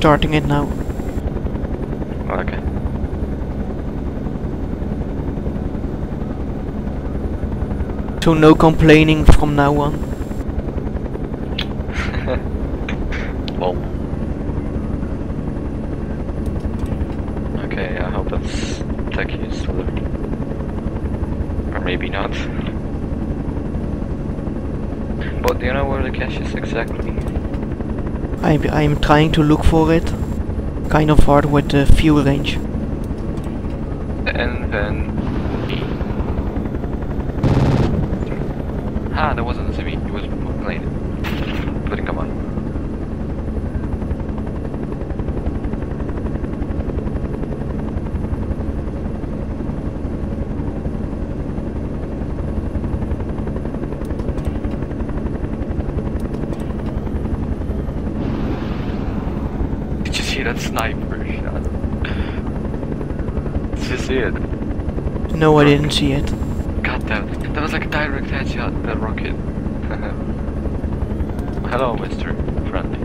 starting it now. Okay. So no complaining from now on. Well. Okay, I hope that's techie is. Or maybe not. But do you know where the cache is exactly? I, I'm trying to look for it. Kind of hard with the fuel range. And then... Ah, that wasn't a me, it was a plane. Putting come on. Did you see that sniper shot? Did you see it? No, I didn't see it. God damn. That was like a direct headshot, that rocket. Hello, Mr. Friendly.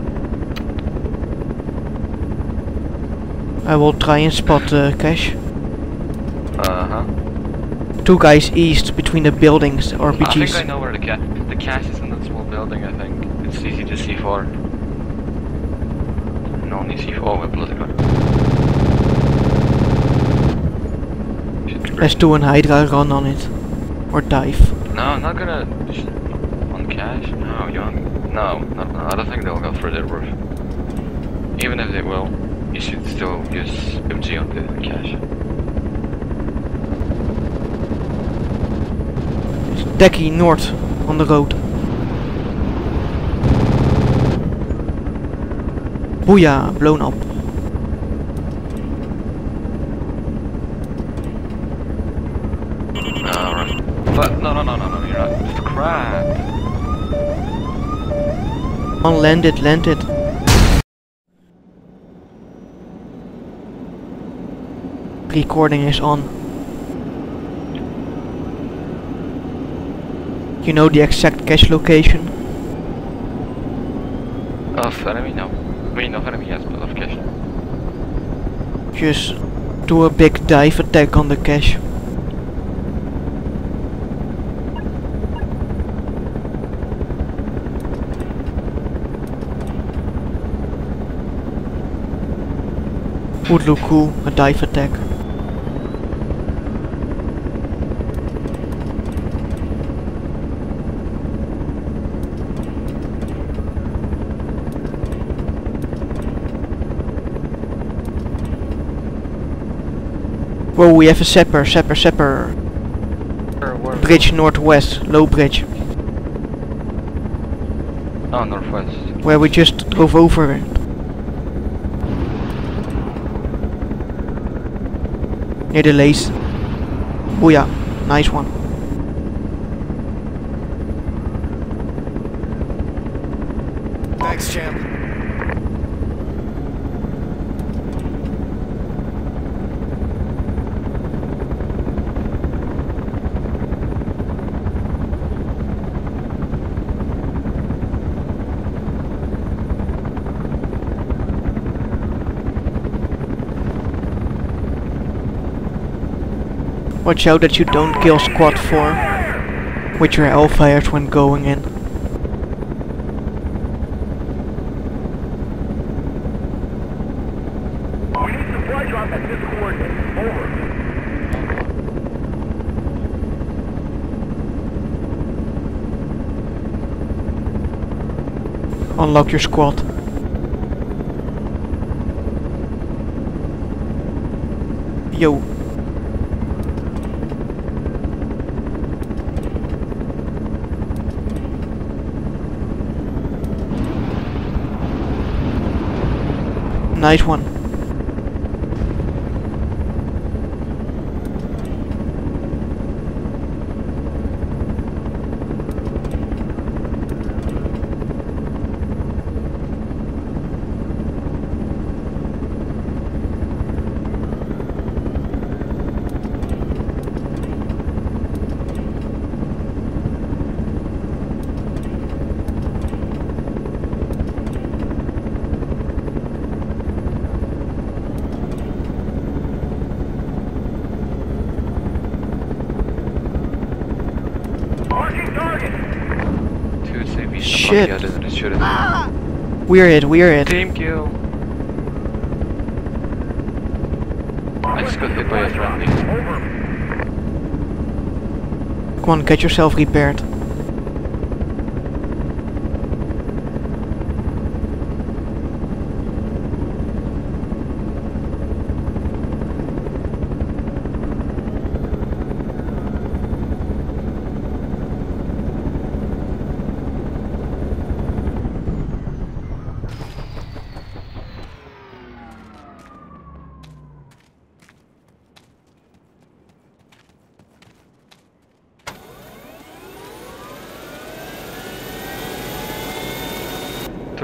I will try and spot the cache. Uh-huh. Two guys east between the buildings, RPGs. I think I know where the ca the cache is in that small building, I think. It's easy to see for. Bloody god. Shit, Let's do an Hydra run on it. Or dive. No, I'm not gonna. On cache? No, you don't. No, no, no, I don't think they'll go for the roof. Even if they will, you should still use MG on the cache. Decky north on the road. Booyah, blown up. No, no, no, no, no, you're not. Crap. On landed, landed. Recording is on. You know the exact cache location? Of enemy, no. Mean, of enemy. Just do a big dive attack on the cache. Would look cool, a dive attack. Whoa, we have a sepper, sepper, sepper. Where, where? Bridge northwest, low bridge, Oh, northwest. where we just drove over it. Near the lace. Oh, Booyah, nice one. Thanks, champ. Watch out that you don't kill squad 4 with your Hellfires when going in. We need supply drop at this coordinate. Over. Unlock your squad. Yo. Nice one. Shit. I didn't shoot it. We're it, we're it. Team kill. I just got hit by a friendly. Come on, get yourself repaired.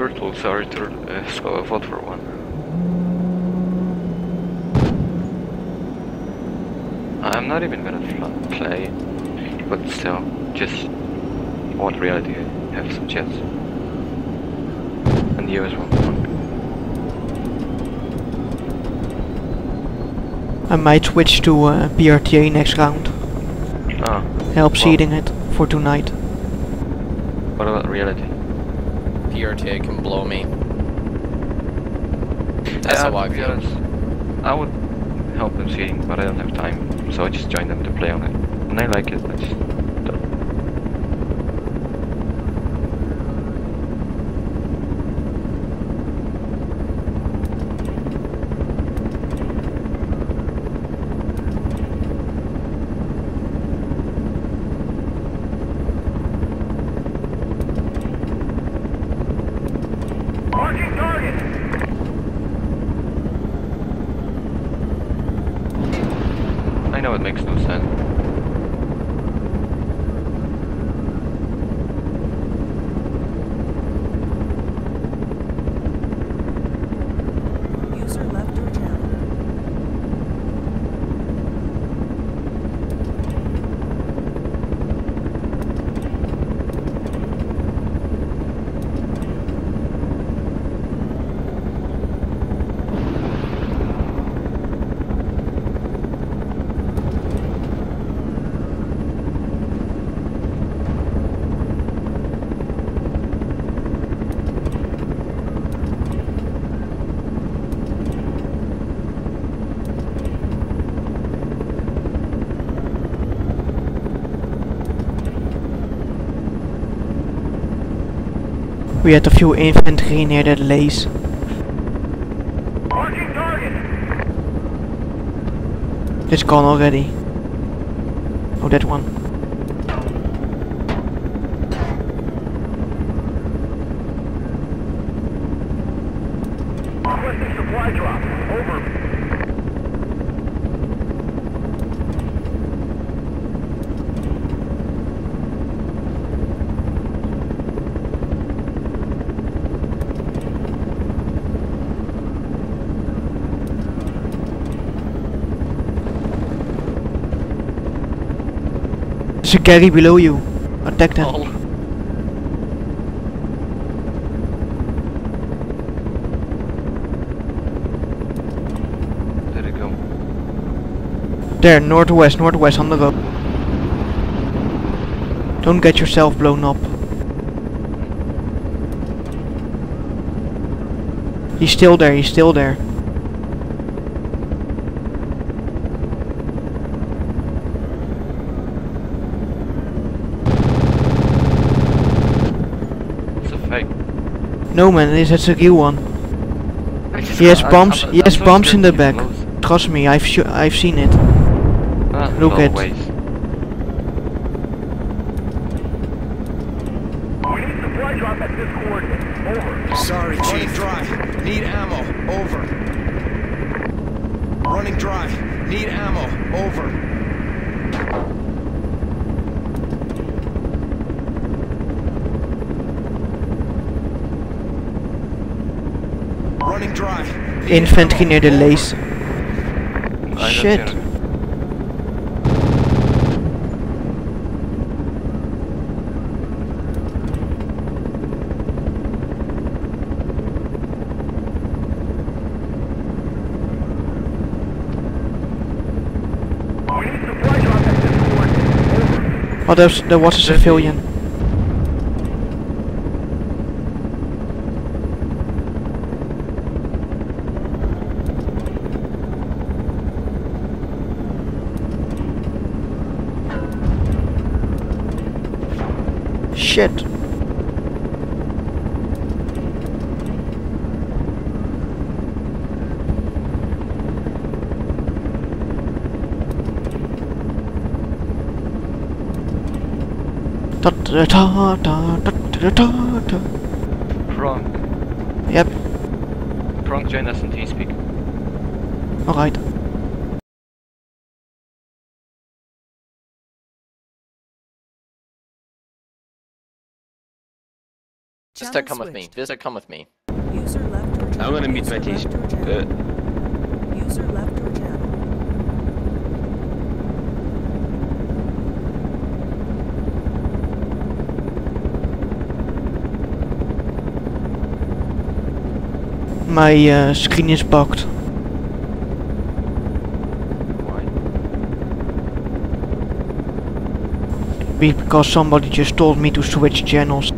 Turtle, sorry, turtle. Uh, so I fought for one. I'm not even gonna play, but still, just what reality have some chance. And you as well. I might switch to uh, PRTA next round. Ah, Help Well. seeding it for tonight. what about reality? PRTA can blow me. That's Yeah, how I feel. honest, I would help them seeing, but I don't have time, so I just joined them to play on it. And I like it, I just don't. Marking target. I know it makes no sense. User left your channel. We had a few infantry near that lace. It's gone already. Oh, that one. Requesting supply drop. Over. There's a Gary below you. Attack them. Oh, There you go. There, northwest, northwest on the road. Don't get yourself blown up. He's still there, he's still there. It's a fake. No man, this is a real one. He has can't- bombs, he has so bombs in the back. close. Trust me, I've su- I've seen it. Ah, Look well, at- wait. We need supply drop at this Sorry, Chief. dry. Need ammo. Over. Running dry. Need ammo. Over. Running dry. Need Infantry ammo. near the lace. Shit. see it. We need supply drop at this coordinate. Over. Oh, there was a civilian. Shit. Pronk. Yep, Pronk, join us in T-Speak. alright. Vista, Channel come with me. switched. Vista, come with me. User left your channel. I'm gonna meet User my team. left channel. Uh, User left your channel. My uh, screen is bugged. Why? Because somebody just told me to switch channels.